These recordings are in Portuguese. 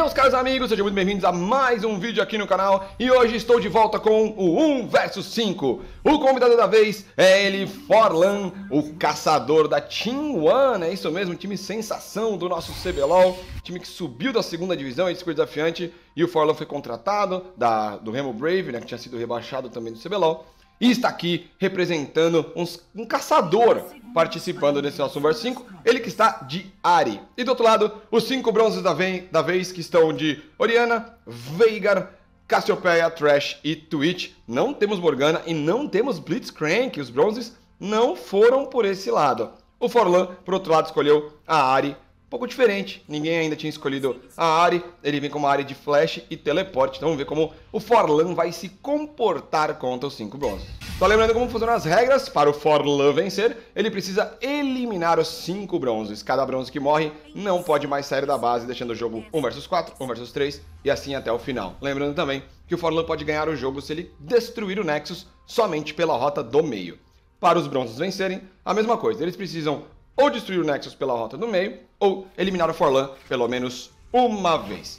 Meus caros amigos, sejam muito bem-vindos a mais um vídeo aqui no canal e hoje estou de volta com o 1 vs 5. O convidado da vez é ele, Forlan, o caçador da Team One, é isso mesmo, time sensação do nosso CBLOL, time que subiu da segunda divisão, esse foi desafiante, e o Forlan foi contratado da, do Remo Brave, né, que tinha sido rebaixado também do CBLOL, e está aqui representando uns, um caçador participando desse nosso vs 5, ele que está de Ari. E do outro lado, os cinco bronzes da, da vez que estão de Oriana, Veigar, Cassiopeia, Trash e Twitch. Não temos Morgana e não temos Blitzcrank, os bronzes não foram por esse lado. O Forlan, por outro lado, escolheu a Ari um pouco diferente. Ninguém ainda tinha escolhido a Ari. Ele vem com uma área de flash e teleporte. Então vamos ver como o Forlan vai se comportar contra os 5 bronzes. Só lembrando como funcionam as regras. Para o Forlan vencer, ele precisa eliminar os 5 bronzes. Cada bronze que morre não pode mais sair da base, deixando o jogo 1 vs 4, 1 vs 3 e assim até o final. Lembrando também que o Forlan pode ganhar o jogo se ele destruir o Nexus somente pela rota do meio. Para os bronzes vencerem, a mesma coisa. Eles precisam ou destruir o Nexus pela rota do meio, ou eliminar o Forlan pelo menos uma vez.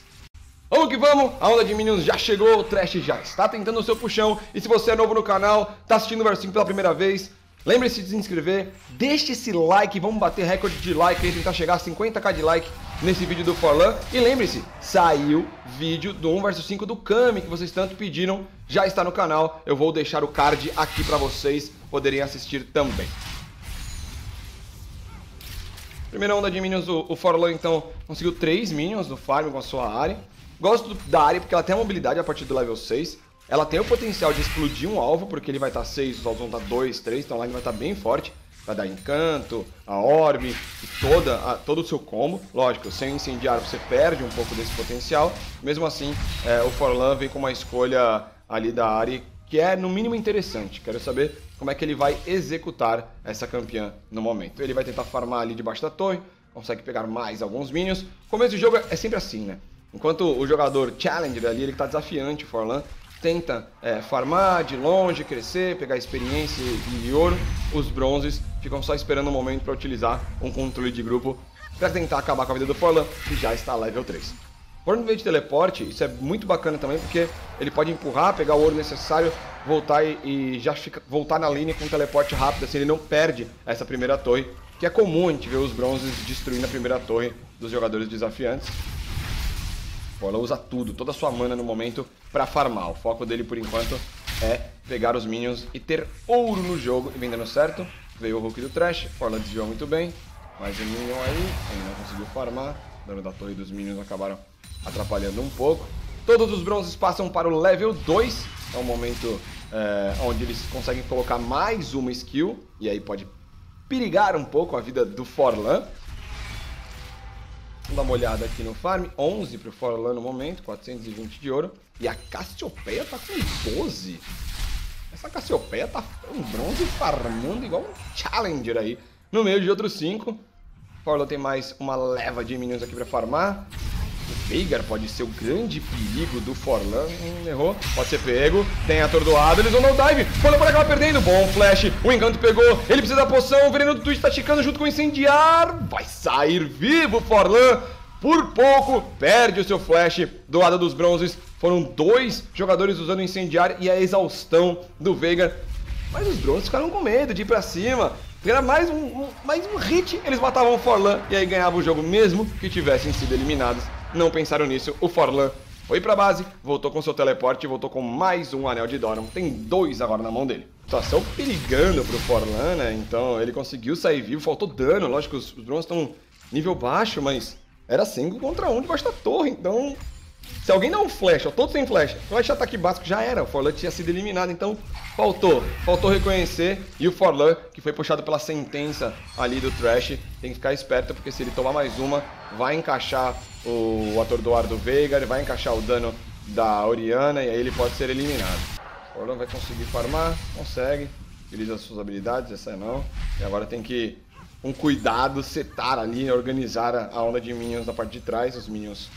Vamos que vamos, a onda de Minions já chegou, o Trash já está tentando o seu puxão, e se você é novo no canal, está assistindo o Versinho pela primeira vez, lembre-se de se inscrever, deixe esse like, vamos bater recorde de like e tentar chegar a 50k de like nesse vídeo do Forlan, e lembre-se, saiu vídeo do 1 vs 5 do Kami, que vocês tanto pediram, já está no canal, eu vou deixar o card aqui para vocês poderem assistir também. Primeira onda de minions, o, o Forlan então conseguiu 3 minions no farm com a sua área. Gosto da área porque ela tem a mobilidade a partir do level 6. Ela tem o potencial de explodir um alvo, porque ele vai estar 6, os alvos vão estar 2, 3, então lá ele vai estar bem forte. Vai dar encanto, a orbe e toda, a, todo o seu combo. Lógico, sem incendiar você perde um pouco desse potencial. Mesmo assim, é, o Forlan vem com uma escolha ali da área que é no mínimo interessante. Quero saber como é que ele vai executar essa campeã no momento. Ele vai tentar farmar ali debaixo da torre, consegue pegar mais alguns minions. Começo do jogo é sempre assim, né? Enquanto o jogador challenger ali, ele tá desafiante, o Forlan, tenta é, farmar de longe, crescer, pegar experiência e ouro, os bronzes ficam só esperando o um momento para utilizar um controle de grupo para tentar acabar com a vida do Forlan, que já está level 3. Por meio de teleporte, isso é muito bacana também, porque ele pode empurrar, pegar o ouro necessário, voltar e, e já fica, voltar na linha com um teleporte rápido, assim ele não perde essa primeira torre, que é comum a gente ver os bronzes destruindo a primeira torre dos jogadores desafiantes. Ela usa tudo, toda a sua mana no momento para farmar. O foco dele por enquanto é pegar os minions e ter ouro no jogo. E vem dando certo. Veio o Hulk do Trash, Forla desviou muito bem. Mais um minion aí, ele não conseguiu farmar. O dano da torre dos minions acabaram atrapalhando um pouco. Todos os bronzes passam para o level 2. É um momento é, onde eles conseguem colocar mais uma skill. E aí pode perigar um pouco a vida do Forlan. Vamos dar uma olhada aqui no farm. 11 para o Forlan no momento, 420 de ouro. E a Cassiopeia tá com 12. Essa Cassiopeia tá um bronze farmando igual um Challenger aí. No meio de outros 5. Forlan tem mais uma leva de minions aqui para farmar. Veigar pode ser o grande perigo do Forlan. Hum, errou. Pode ser pego. Tem atordoado. Eles vão no dive. Forlan pode acabar perdendo. Bom flash. O encanto pegou. Ele precisa da poção. O veneno do Twitch tá chicando junto com o incendiar. Vai sair vivo Forlan. Por pouco, perde o seu flash do lado dos bronzes. Foram dois jogadores usando o incendiar e a exaustão do Veigar. Mas os bronzes ficaram com medo de ir pra cima. Era mais um, um, mais um hit, eles matavam o Forlan e aí ganhavam o jogo mesmo que tivessem sido eliminados não pensaram nisso. O Forlan foi pra base, voltou com seu teleporte e voltou com mais um anel de Doran. Tem dois agora na mão dele. Situação perigando pro Forlan, né? Então ele conseguiu sair vivo, faltou dano. Lógico, os, os drones estão nível baixo, mas era 5 contra 1 um debaixo da torre. Então se alguém dá um flash, ó, todos têm flash, flash ataque básico já era, o Forlan tinha sido eliminado, então faltou, faltou reconhecer, e o Forlan, que foi puxado pela sentença ali do Trash, tem que ficar esperto, porque se ele tomar mais uma, vai encaixar o, atordoar do Veigar, vai encaixar o dano da Oriana, e aí ele pode ser eliminado. O Forlan vai conseguir farmar, consegue, utiliza as suas habilidades, essa não, e agora tem que um cuidado, setar ali, organizar a onda de minions da parte de trás, os minions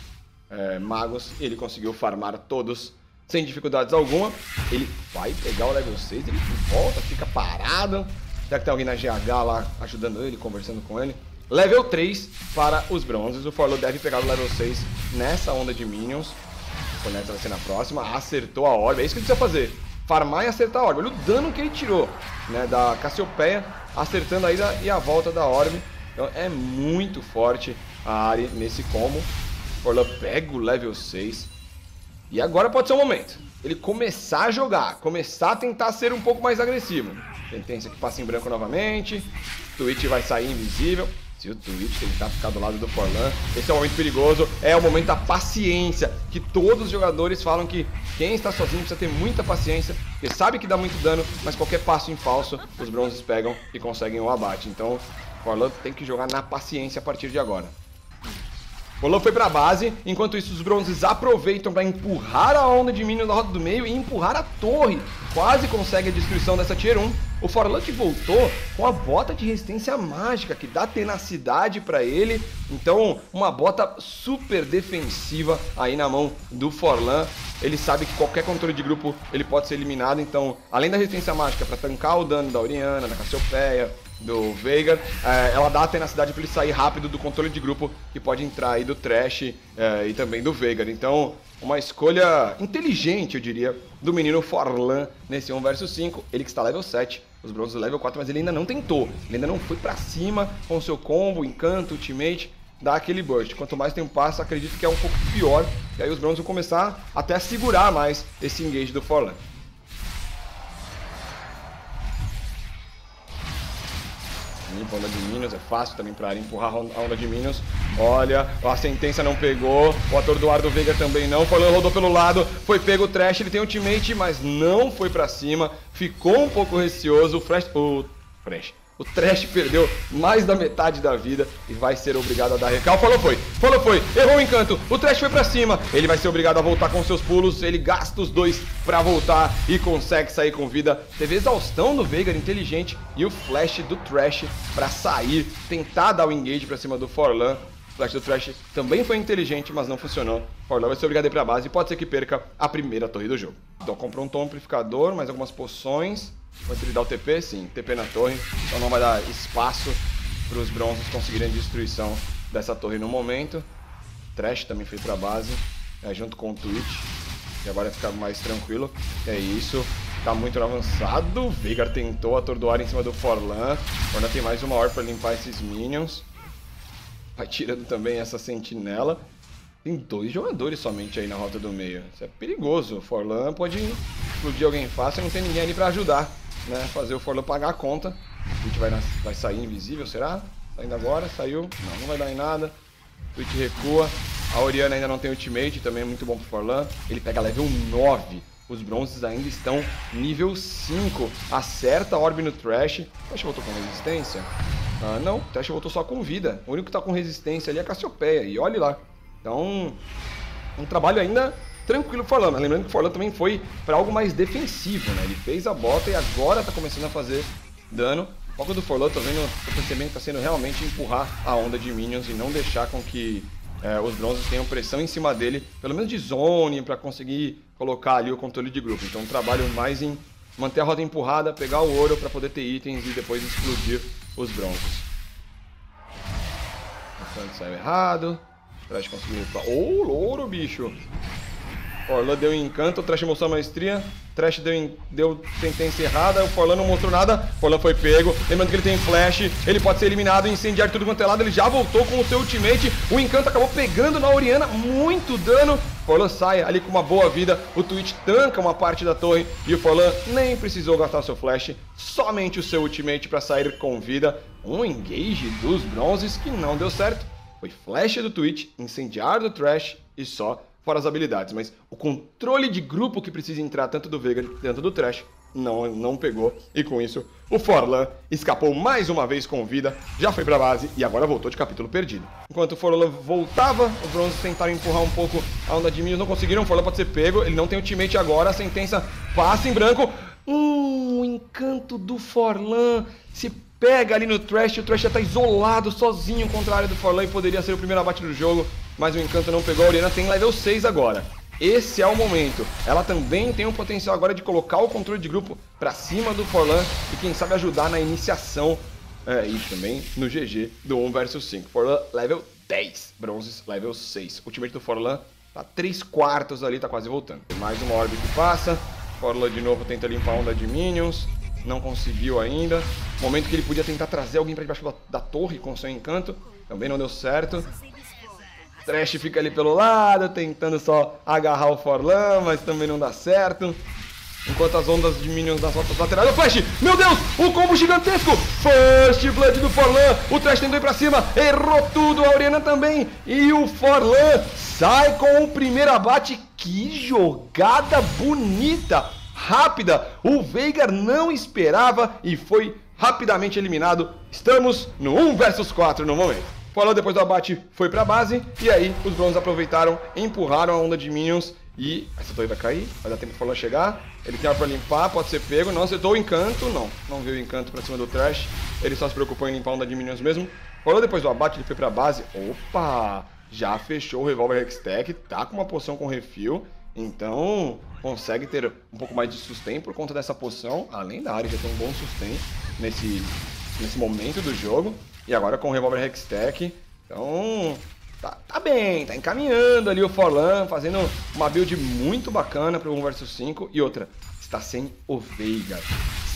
é, magos ele conseguiu farmar todos sem dificuldades alguma. Ele vai pegar o level 6, ele volta, fica parado. Será que tem alguém na GH lá ajudando ele, conversando com ele? level 3 para os bronzes. O Forlan deve pegar o level 6 nessa onda de minions. O Forlan vai ser na próxima, acertou a orbe. É isso que ele precisa fazer, farmar e acertar a orbe. Olha o dano que ele tirou né, da Cassiopeia, acertando aí e a volta da orbe. Então é muito forte a área nesse combo. Forlan pega o level 6. E agora pode ser o momento. Ele começar a jogar, começar a tentar ser um pouco mais agressivo. Sentença que passa em branco novamente. Twitch vai sair invisível. Se o Twitch tentar ficar do lado do Forlan, esse é o momento perigoso, é o momento da paciência, que todos os jogadores falam que quem está sozinho precisa ter muita paciência, porque sabe que dá muito dano, mas qualquer passo em falso, os bronzes pegam e conseguem o abate. Então, Forlan tem que jogar na paciência a partir de agora. Forlan foi pra base, enquanto isso os bronzes aproveitam para empurrar a onda de minions da rota do meio e empurrar a torre. Quase consegue a destruição dessa tier 1. O Forlan que voltou com a bota de resistência mágica, que dá tenacidade para ele. Então, uma bota super defensiva aí na mão do Forlan. Ele sabe que qualquer controle de grupo ele pode ser eliminado, então, além da resistência mágica para tancar o dano da Oriana, da Cassiopeia, do Veigar, é, ela dá a tenacidade para ele sair rápido do controle de grupo que pode entrar aí do Trash é, e também do Veigar. Então, uma escolha inteligente, eu diria, do menino Forlan nesse 1 vs 5. Ele que está level 7, os bronzes level 4, mas ele ainda não tentou. Ele ainda não foi para cima com seu combo, encanto, ultimate, dar aquele burst. Quanto mais tempo passa, acredito que é um pouco pior. E aí os bronzes vão começar até a segurar mais esse engage do Forlan. Limpa a onda de Minions, é fácil também para empurrar a onda de Minions. Olha, a sentença não pegou, o ator Eduardo Veiga também não, Forlan rodou pelo lado, foi pego o Trash, ele tem ultimate, mas não foi para cima, ficou um pouco receoso, o Fresh... O Fresh... O Trash perdeu mais da metade da vida e vai ser obrigado a dar recal. Falou foi, falou foi, errou o encanto. O Trash foi pra cima. Ele vai ser obrigado a voltar com seus pulos. Ele gasta os dois pra voltar e consegue sair com vida. Teve exaustão do Veigar inteligente e o flash do Trash pra sair. Tentar dar o engage pra cima do Forlan. O flash do Trash também foi inteligente, mas não funcionou. Forlan vai ser obrigado a ir pra base e pode ser que perca a primeira torre do jogo. Então comprou um tom amplificador, mais algumas poções. Enquanto ele dá o TP, sim, TP na torre. Então não vai dar espaço para os bronzes conseguirem a destruição dessa torre no momento. Trash também foi para base, é, junto com o Twitch. E agora ficar mais tranquilo. É isso. Tá muito avançado. Vigar tentou atordoar em cima do Forlan. Forlan tem mais uma hora para limpar esses minions. Vai tirando também essa sentinela. Tem dois jogadores somente aí na rota do meio. Isso é perigoso. Forlan pode explodir alguém fácil e não tem ninguém ali para ajudar né, fazer o Forlan pagar a conta. A gente vai, vai sair invisível, será? Saindo agora, saiu. Não, não vai dar em nada. Twitch recua. A Oriana ainda não tem ultimate, também é muito bom pro Forlan. Ele pega level 9. Os bronzes ainda estão nível 5. Acerta a orbe no Trash. O Trash voltou com resistência? Ah, não, o Trash voltou só com vida. O único que tá com resistência ali é a Cassiopeia. E olhe lá. Então, um trabalho ainda tranquilo falando. Lembrando que o Forlan também foi para algo mais defensivo, né? Ele fez a bota e agora está começando a fazer dano. O foco do Forlan, tô vendo, tô percebendo que tá sendo realmente empurrar a onda de minions e não deixar com que é, os bronzes tenham pressão em cima dele, pelo menos de zone, para conseguir colocar ali o controle de grupo. Então, trabalho mais em manter a roda empurrada, pegar o ouro para poder ter itens e depois explodir os bronzes. Bastante saiu errado. Trash conseguiu. Ô, oh, ouro, bicho! Forlan deu encanto, o Trash mostrou a maestria. Trash deu, deu sentença errada, o Forlan não mostrou nada. Forlan foi pego. Lembrando que ele tem flash, ele pode ser eliminado, incendiar tudo quanto é lado. Ele já voltou com o seu ultimate. O encanto acabou pegando na Oriana, muito dano. Forlan sai ali com uma boa vida. O Twitch tanca uma parte da torre e o Forlan nem precisou gastar seu flash, somente o seu ultimate para sair com vida. Um engage dos bronzes que não deu certo. Foi flash do Twitch, incendiar do Trash e só fora as habilidades, mas o controle de grupo que precisa entrar tanto do Veigar quanto do Trash não, não pegou, e com isso o Forlan escapou mais uma vez com vida, já foi pra base e agora voltou de capítulo perdido. Enquanto o Forlan voltava, os bronzes tentaram empurrar um pouco a onda de minions, não conseguiram, o Forlan pode ser pego, ele não tem ultimate agora, a sentença passa em branco. Hum, o encanto do Forlan se pega ali no Trash, o Trash já tá isolado, sozinho contra a área do Forlan e poderia ser o primeiro abate do jogo mas o encanto não pegou. A Oriana tem level 6 agora. Esse é o momento. Ela também tem o potencial agora de colocar o controle de grupo para cima do Forlan e quem sabe ajudar na iniciação é, e também no GG do 1 vs 5. Forlan level 10, bronzes level 6. Ultimate do Forlan tá 3 quartos ali, tá quase voltando. Mais uma orbe que passa, Forlan de novo tenta limpar a onda de minions, não conseguiu ainda. Momento que ele podia tentar trazer alguém pra debaixo da, da torre com seu encanto, também não deu certo. Trash fica ali pelo lado, tentando só agarrar o Forlan, mas também não dá certo. Enquanto as ondas de minions das rotas laterais. O Flash! Meu Deus! O combo gigantesco! First Blood do Forlan. O Trash tentou ir pra cima. Errou tudo. A Oriana também. E o Forlan sai com o primeiro abate. Que jogada bonita! Rápida. O Veigar não esperava e foi rapidamente eliminado. Estamos no 1 versus 4 no momento. Forlan depois do abate foi pra base. E aí os Bronze aproveitaram, empurraram a onda de minions e essa torre vai cair, vai dar tempo pro Forlan chegar. Ele tem ar pra limpar, pode ser pego. Não acertou o encanto, não. Não viu o encanto pra cima do Trash. Ele só se preocupou em limpar a onda de minions mesmo. Forlan depois do abate, ele foi pra base. Opa! Já fechou o Revolver Hextech, tá com uma poção com refil. Então, consegue ter um pouco mais de sustain por conta dessa poção. Além da área já tem um bom sustain nesse, nesse momento do jogo. E agora com o Revolver Hextech. Então, tá, tá bem, tá encaminhando ali o Forlan, fazendo uma build muito bacana para o 1 vs 5. E outra, está sem o Veigar.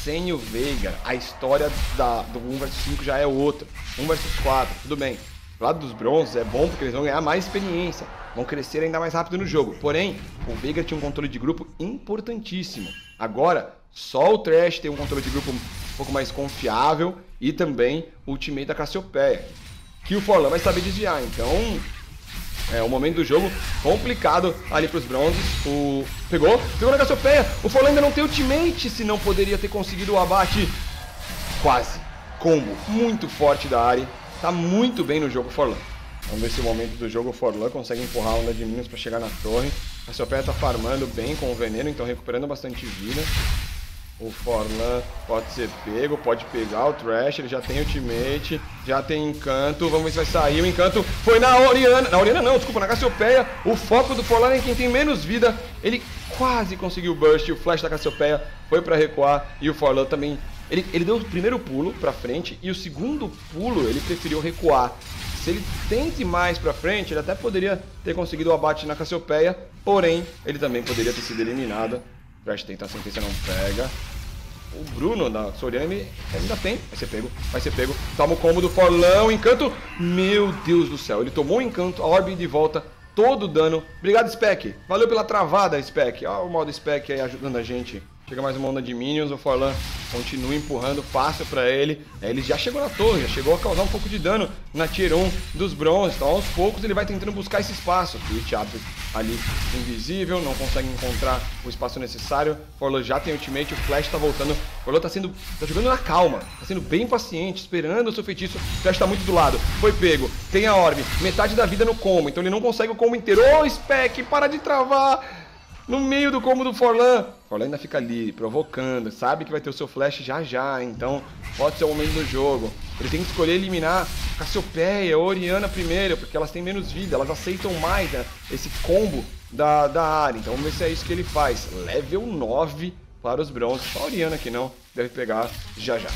Sem o Veigar, a história da, do 1 vs 5 já é outra. 1 vs 4, tudo bem. Do lado dos bronzes é bom porque eles vão ganhar mais experiência, vão crescer ainda mais rápido no jogo. Porém, o Veigar tinha um controle de grupo importantíssimo. Agora, só o Trash tem um controle de grupo um pouco mais confiável e também o ultimate da Cassiopeia que o Forlan vai saber desviar. Então, é um momento do jogo complicado ali para os bronzes. O... Pegou, pegou na Cassiopeia. O Forlan ainda não tem ultimate, se não poderia ter conseguido o abate. Quase. Combo muito forte da Ari. Tá muito bem no jogo Forlan. Vamos ver se o momento do jogo o Forlan consegue empurrar a onda de minions para chegar na torre. A Cassiopeia tá farmando bem com o veneno, então recuperando bastante vida. O Forlan pode ser pego, pode pegar o Trash, ele já tem ultimate, já tem encanto, vamos ver se vai sair. O encanto foi na Oriana, na Oriana não, desculpa, na Cassiopeia. O foco do Forlan é quem tem menos vida. Ele quase conseguiu o burst, o flash da Cassiopeia foi para recuar e o Forlan também. Ele, ele deu o primeiro pulo para frente e o segundo pulo ele preferiu recuar. Se ele tente mais pra frente, ele até poderia ter conseguido o abate na Cassiopeia, porém, ele também poderia ter sido eliminado. Crash tenta a sentença, não pega. O Bruno da Soriane ainda tem. Vai ser pego, vai ser pego. Toma o combo do Forlão, encanto. Meu Deus do céu, ele tomou o encanto, a orbe de volta, todo o dano. Obrigado, Spec. Valeu pela travada, Spec. Olha o modo Spec aí ajudando a gente. Chega mais uma onda de minions, o Forlan continua empurrando fácil para ele. Ele já chegou na torre, já chegou a causar um pouco de dano na Tier 1 dos bronzes. Então aos poucos ele vai tentando buscar esse espaço. Twitch abre ali invisível, não consegue encontrar o espaço necessário. Forlan já tem ultimate, o Flash tá voltando. Forlan tá sendo. tá jogando na calma, tá sendo bem paciente, esperando o seu feitiço. O Flash tá muito do lado. Foi pego, tem a orbe, metade da vida no combo, então ele não consegue o combo inteiro. Ô, oh, Spec, para de travar! No meio do combo do Forlan. Forlan ainda fica ali, provocando, sabe que vai ter o seu flash já já, então pode ser o momento do jogo. Ele tem que escolher eliminar Cassiopeia ou Oriana primeiro, porque elas têm menos vida, elas aceitam mais né, esse combo da, da área. Então vamos ver se é isso que ele faz. Level 9 para os bronzes, só a Oriana que não deve pegar já já.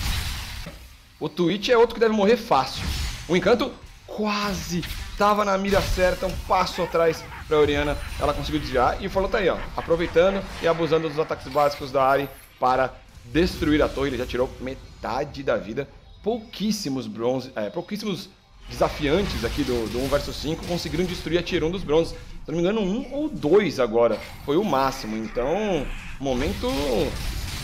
O Twitch é outro que deve morrer fácil. O encanto quase estava na mira certa, um passo atrás para a Oriana, ela conseguiu desviar e o Falou tá aí, ó, aproveitando e abusando dos ataques básicos da Ari para destruir a torre, ele já tirou metade da vida, pouquíssimos bronze, é, pouquíssimos desafiantes aqui do, do 1 vs 5 conseguiram destruir a tier 1 dos bronzes, se não me engano um ou dois agora, foi o máximo, então momento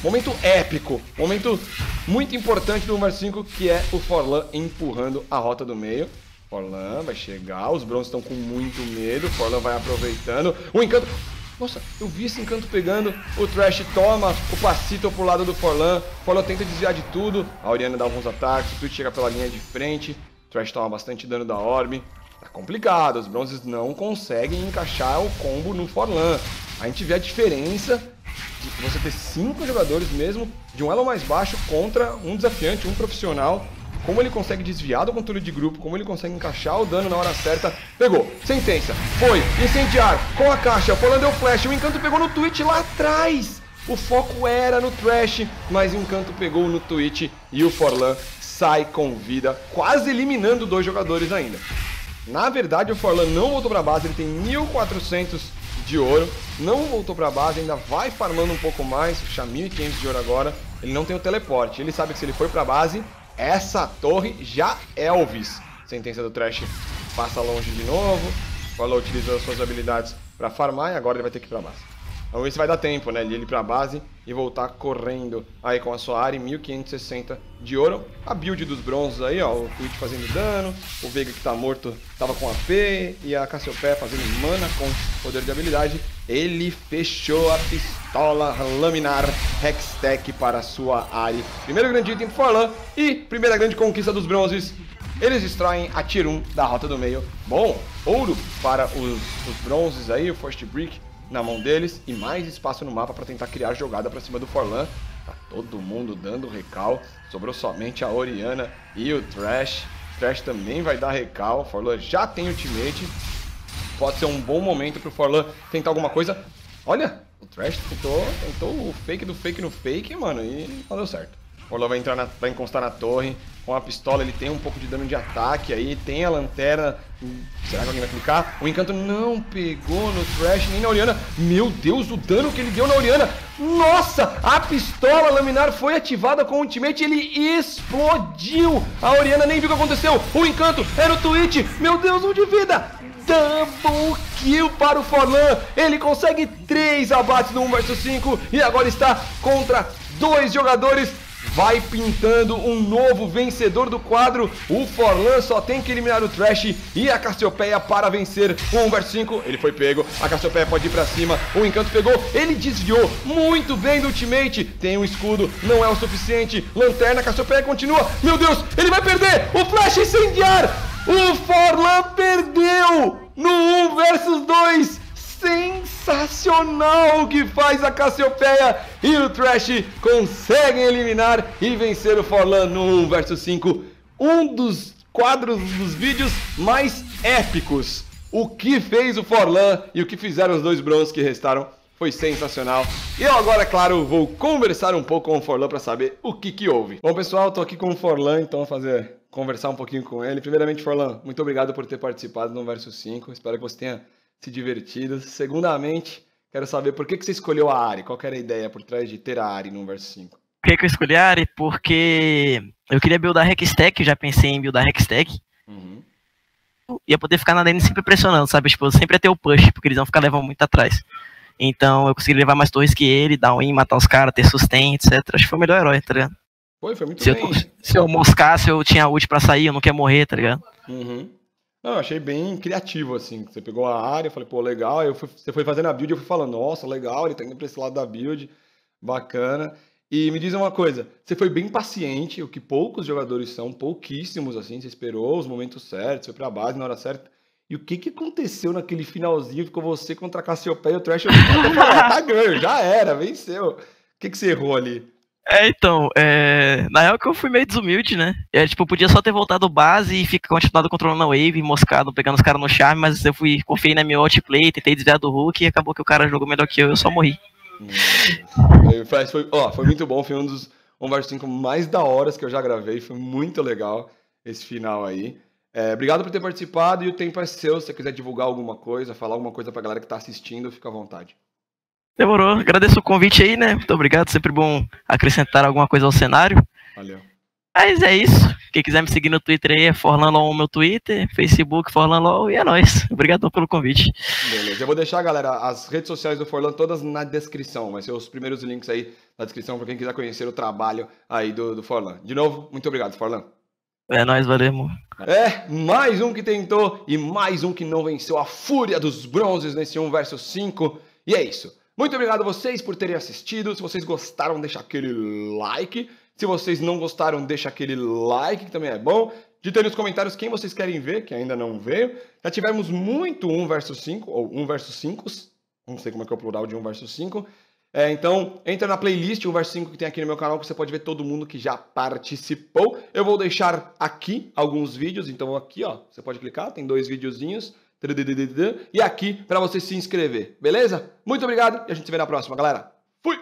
Momento épico, momento muito importante do 1 vs 5, que é o Forlan empurrando a rota do meio. Forlan vai chegar, os Browns estão com muito medo, Forlan vai aproveitando. O encanto. Nossa, eu vi esse encanto pegando. O Trash toma o passito pro lado do Forlan. Forlan tenta desviar de tudo. A Oriana dá alguns ataques. O Twitch chega pela linha de frente. O Trash toma bastante dano da Orb. Tá complicado. Os Bronzes não conseguem encaixar o combo no Forlan. A gente vê a diferença de você ter cinco jogadores mesmo de um elo mais baixo contra um desafiante, um profissional como ele consegue desviar do controle de grupo, como ele consegue encaixar o dano na hora certa. Pegou, sentença, foi, incendiar, com a caixa, Forlan deu flash, o encanto pegou no Twitch lá atrás. O foco era no Trash, mas o Encanto pegou no Twitch e o Forlan sai com vida, quase eliminando dois jogadores ainda. Na verdade, o Forlan não voltou para base, ele tem 1400 de ouro, não voltou para base, ainda vai farmando um pouco mais, fechar 1500 de ouro agora. Ele não tem o teleporte, ele sabe que se ele for para base, essa torre já é Elvis. Sentença do Trash passa longe de novo, Forlan utiliza as suas habilidades para farmar e agora ele vai ter que ir para base. Vamos ver se vai dar tempo, né? Ele ir pra base e voltar correndo aí com a sua área 1560 de ouro. A build dos bronzes aí, ó. O Twitch fazendo dano, o Veiga que tá morto tava com AP e a Cassiopeia fazendo mana com poder de habilidade. Ele fechou a pistola laminar Hextech para a sua área. Primeiro grande item pro Forlan e primeira grande conquista dos bronzes. Eles destroem a Tier 1 da Rota do Meio. Bom, ouro para os, os bronzes aí, o First Brick na mão deles e mais espaço no mapa para tentar criar jogada para cima do Forlan. Tá todo mundo dando recal, sobrou somente a Oriana e o Trash. O Trash também vai dar recal, o Forlan já tem ultimate. Pode ser um bom momento pro Forlan tentar alguma coisa. Olha, o Trash tentou, tentou o fake do fake no fake, mano, e não deu certo. O Forlan vai entrar na, vai encostar na torre, com a pistola ele tem um pouco de dano de ataque aí, tem a lanterna. Será que alguém vai clicar? O encanto não pegou no Trash nem na Oriana. Meu Deus, o dano que ele deu na Oriana. Nossa, a pistola laminar foi ativada com o ultimate, ele explodiu. A Oriana nem viu o que aconteceu. O encanto é no Twitch. Meu Deus, um de vida. Double kill para o Forlan. Ele consegue 3 abates no 1 vs 5 e agora está contra dois jogadores vai pintando um novo vencedor do quadro. O Forlan só tem que eliminar o Trash e a Cassiopeia para vencer o 1 vs 5. Ele foi pego, a Cassiopeia pode ir pra cima, o Encanto pegou, ele desviou muito bem do ultimate. Tem um escudo, não é o suficiente. Lanterna, Cassiopeia continua. Meu Deus, ele vai perder! O Flash incendiar! O Forlan perdeu no 1 vs 2! Sensacional o que faz a Cassiopeia e o Trash conseguem eliminar e vencer o Forlan no 1 vs 5. Um dos quadros dos vídeos mais épicos. O que fez o Forlan e o que fizeram os dois bronzes que restaram foi sensacional. E eu agora, é claro, vou conversar um pouco com o Forlan para saber o que que houve. Bom, pessoal, tô aqui com o Forlan, então vou fazer conversar um pouquinho com ele. Primeiramente, Forlan, muito obrigado por ter participado no Verso 5. Espero que você tenha se divertido. Segundamente, quero saber por que, que você escolheu a Ari, qual era a ideia por trás de ter a Ari no verso 5? Por que, que eu escolhi a Ari? Porque eu queria buildar Hextech, já pensei em buildar Hextech. Uhum. Ia poder ficar na lane sempre pressionando, sabe? Tipo, sempre ia ter o push, porque eles vão ficar levando muito atrás. Então eu consegui levar mais torres que ele, dar um in, matar os caras, ter sustento, etc. Acho que foi o melhor herói, tá ligado? Foi, foi muito se bem. Eu, se eu moscasse, eu tinha ult pra sair, eu não quero morrer, tá ligado? Uhum. Não, eu achei bem criativo, assim. Você pegou a área, falei, pô, legal. Aí fui, você foi fazendo a build, eu fui falando, nossa, legal, ele tá indo pra esse lado da build, bacana. E me diz uma coisa, você foi bem paciente, o que poucos jogadores são, pouquíssimos, assim, você esperou os momentos certos, foi pra base na hora certa. E o que que aconteceu naquele finalzinho? Ficou você contra a Cassiopeia e o Trash? Eu tá ganho, já era, venceu. O que que você errou ali? É, então, é... na real que eu fui meio desumilde, né? É, tipo, podia só ter voltado base e ficar continuado controlando a wave, moscado, pegando os caras no charme, mas eu fui, confiei na minha outplay, tentei desviar do Hulk e acabou que o cara jogou melhor que eu, eu só morri. Hum. Foi, ó, foi muito bom, foi um dos 1 vs 5 mais da horas que eu já gravei, foi muito legal esse final aí. É, obrigado por ter participado e o tempo é seu, se você quiser divulgar alguma coisa, falar alguma coisa pra galera que tá assistindo, fica à vontade. Demorou. Agradeço o convite aí, né? Muito obrigado. Sempre bom acrescentar alguma coisa ao cenário. Valeu. Mas é isso. Quem quiser me seguir no Twitter aí é Forlanlon, meu Twitter, Facebook Forlanlon e é nóis. Obrigado pelo convite. Beleza. Eu vou deixar, galera, as redes sociais do Forlan todas na descrição. Vai ser os primeiros links aí na descrição para quem quiser conhecer o trabalho aí do, do Forlan. De novo, muito obrigado, Forlan. É nóis, valeu. É, mais um que tentou e mais um que não venceu a fúria dos bronzes nesse 1 versus 5. E é isso. Muito obrigado a vocês por terem assistido. Se vocês gostaram, deixa aquele like. Se vocês não gostaram, deixa aquele like, que também é bom. Dita aí nos comentários quem vocês querem ver, que ainda não veio. Já tivemos muito 1 versus 5, ou 1 versus 5. Não sei como é que é o plural de 1 versus 5. É, então, entra na playlist 1 versus 5 que tem aqui no meu canal, que você pode ver todo mundo que já participou. Eu vou deixar aqui alguns vídeos, então aqui, ó, você pode clicar, tem dois videozinhos e aqui para você se inscrever, beleza? Muito obrigado e a gente se vê na próxima, galera. Fui!